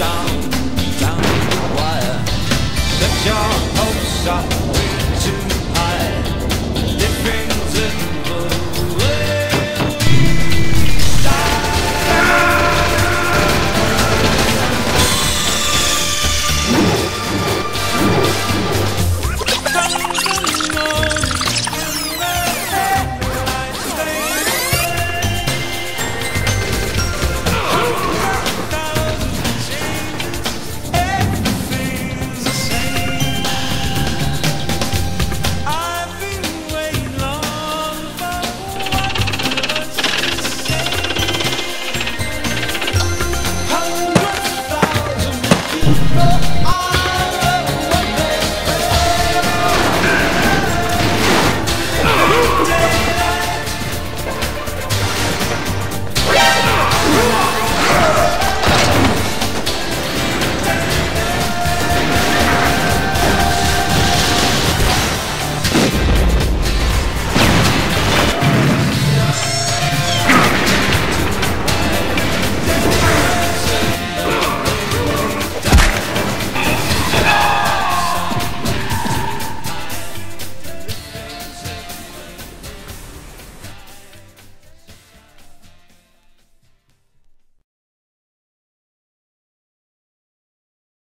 down.